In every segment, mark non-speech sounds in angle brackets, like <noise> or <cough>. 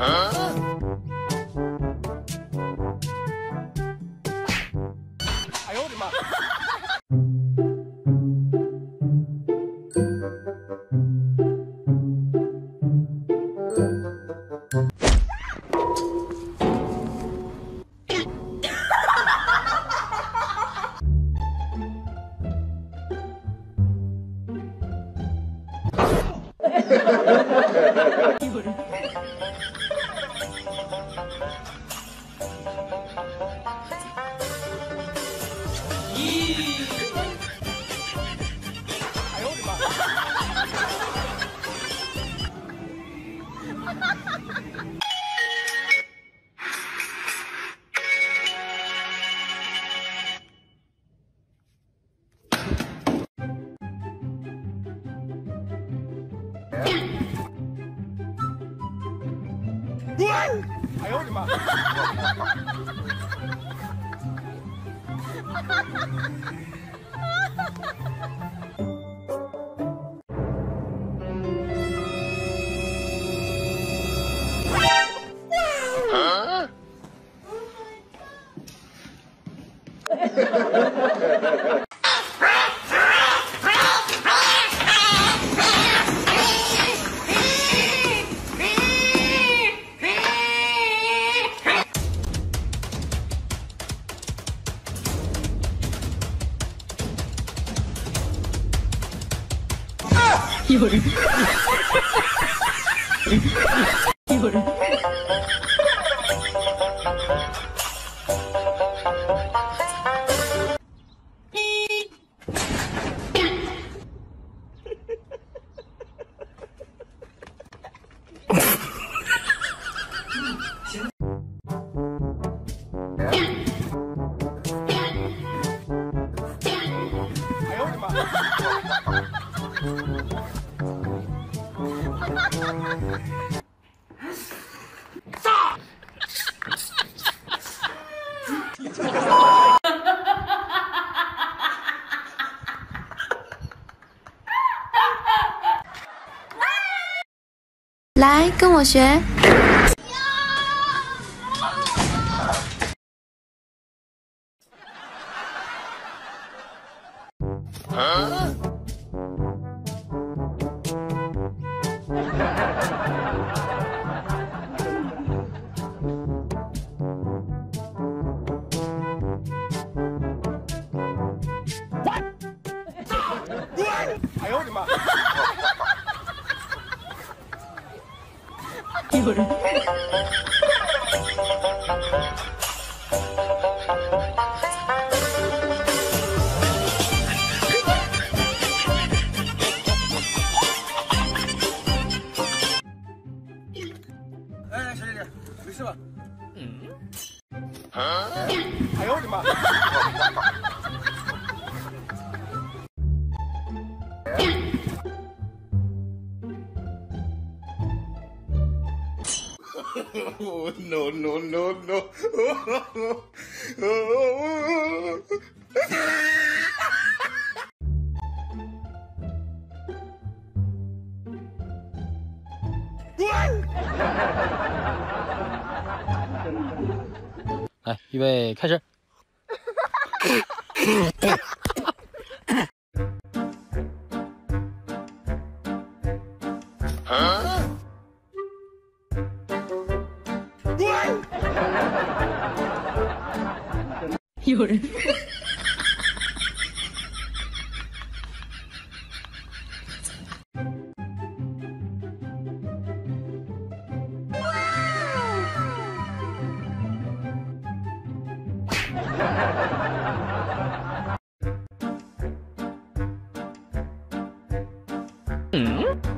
哎 哎 <laughs> <laughs> <laughs> 有人，有人，来跟我学。哎呦我的妈！人，！Oh, <laughs> no, no, no, no. <laughs> 来，预备，开始。你啊！老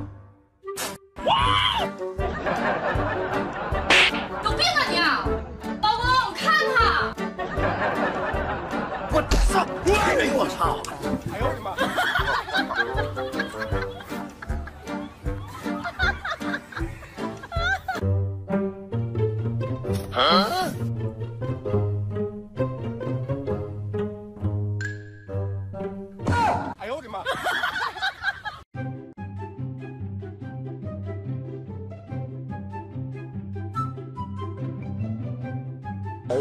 哎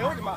呦我的妈！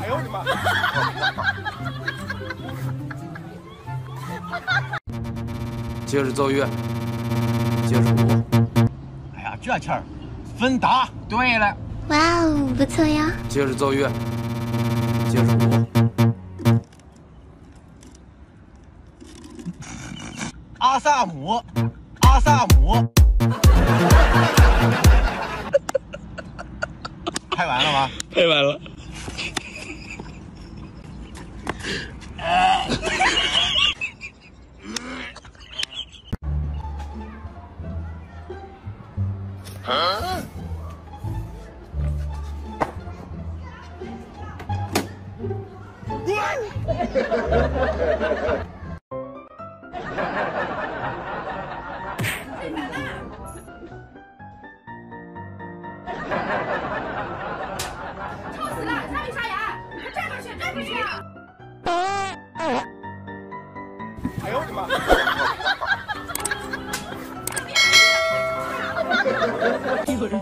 哎呦我的妈！接 <laughs> 着 <laughs> 奏乐，接着舞。哎呀，这气儿，芬达。对了，哇哦，不错呀！接着奏乐，接着舞。阿萨姆，阿萨姆。<laughs> 拍完了吗？拍完了。<laughs> 臭死了！上没刷牙？这边去，这边去！哎呦我的妈！有人，